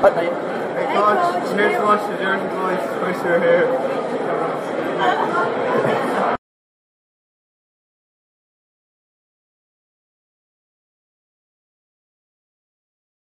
Hey coach, here's to watch the Jersey boys push your hair.